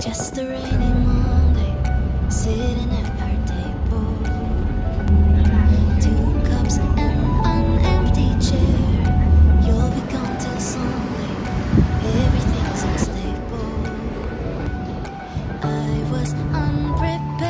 Just a rainy Monday, sitting at our table. Two cups and an empty chair. You'll be gone till Sunday. Everything's unstable. I was unprepared.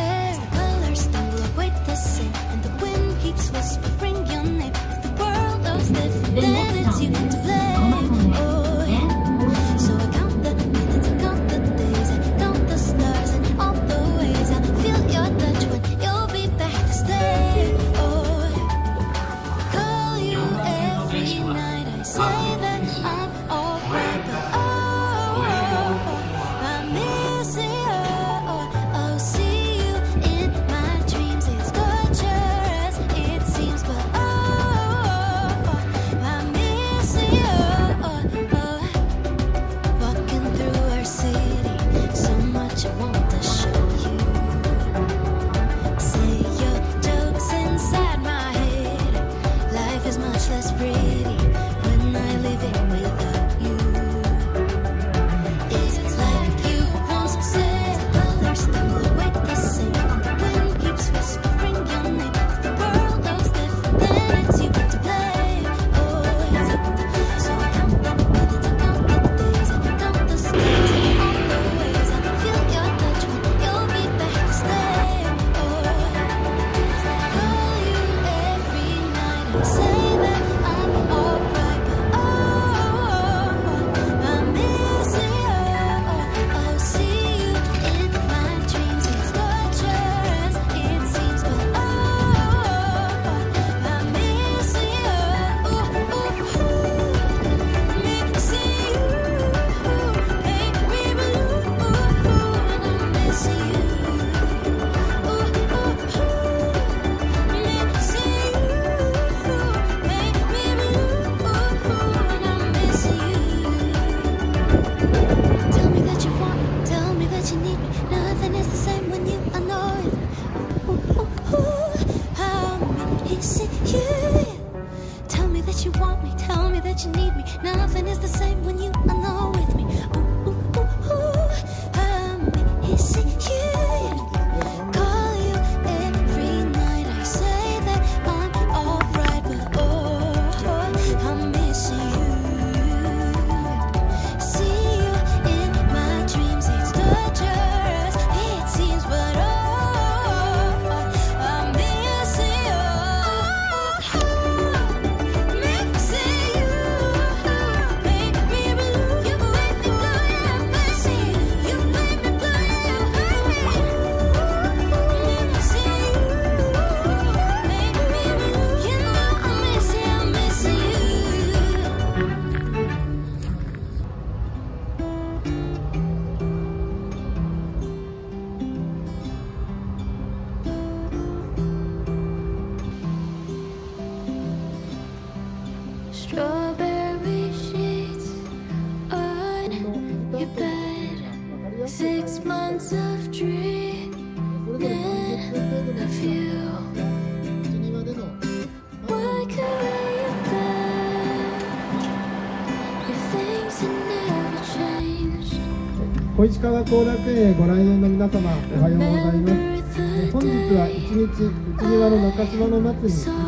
小石川後楽園へご来園の皆様おはようございます。本日は一日内庭の中島の祭り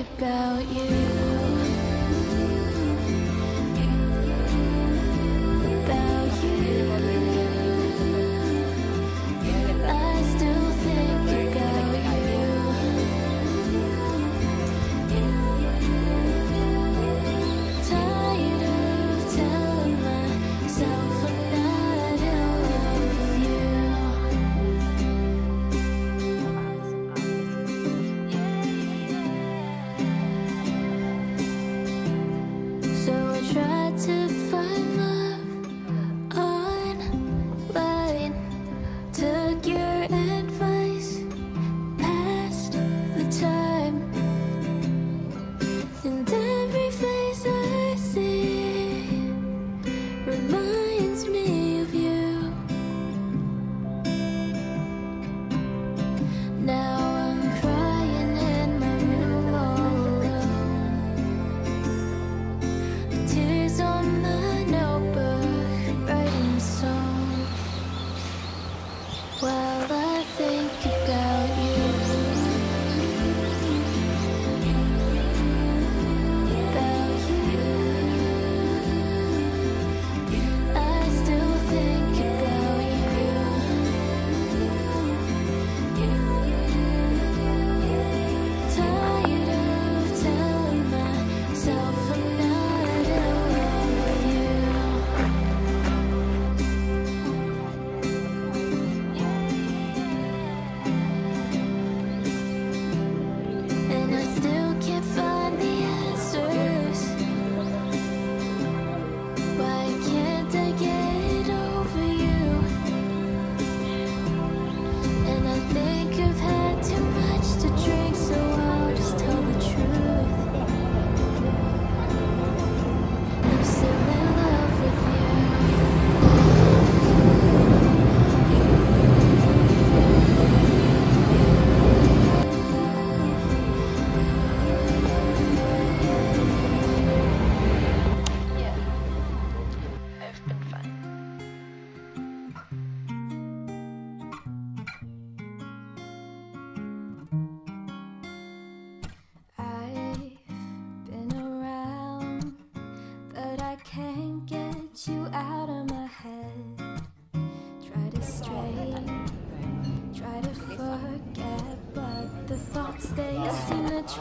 about you.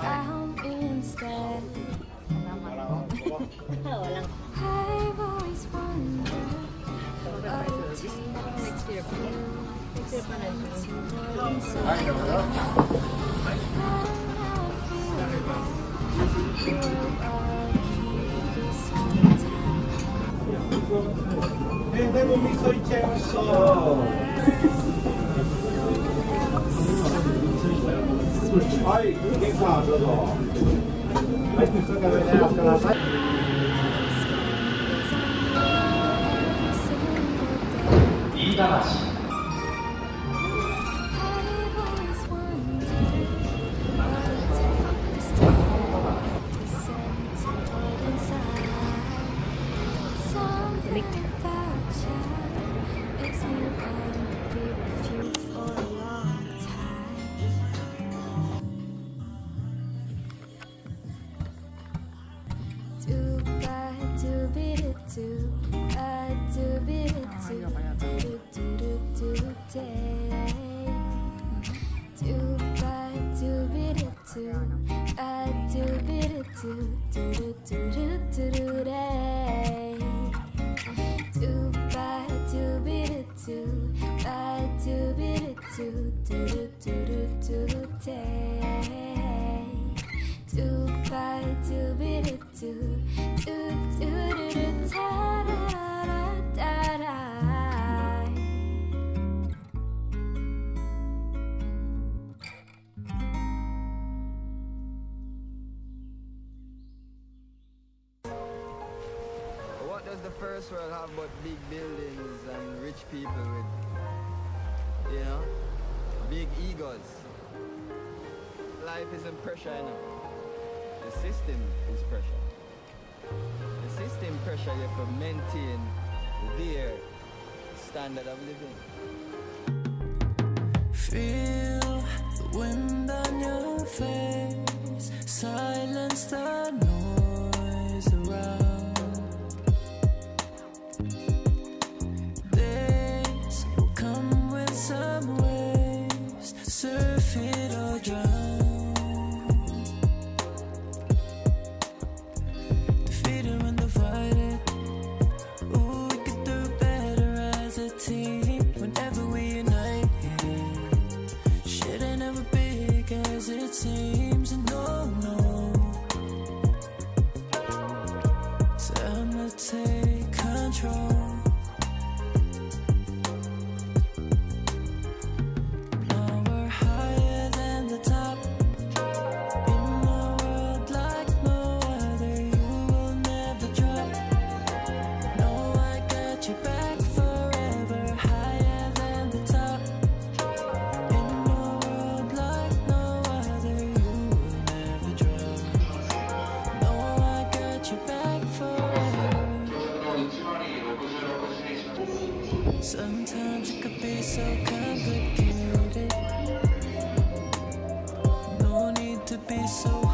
drown instead. I've always wondered. Hey, soy Chelsea. はい、どうぞ。飯田橋。first world have but big buildings and rich people with, you know, big egos. Life isn't pressure enough. The system is pressure. The system pressure you for maintain their standard of living. Feel so complicated. No need to be so